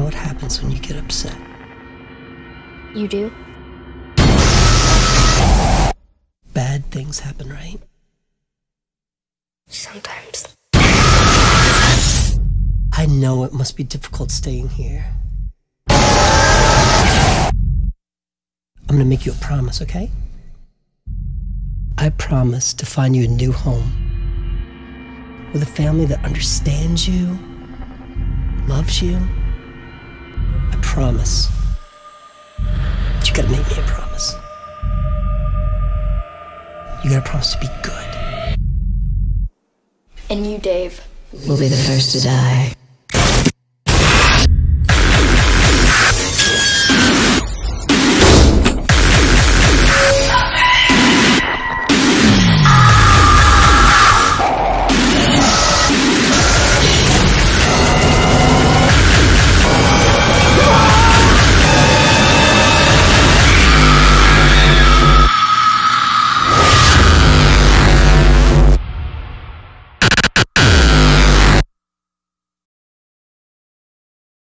Know what happens when you get upset. You do? Bad things happen, right? Sometimes. I know it must be difficult staying here. I'm gonna make you a promise, okay? I promise to find you a new home with a family that understands you, loves you. Promise. But you gotta make me a promise. You gotta promise to be good. And you, Dave. We'll be the first to die.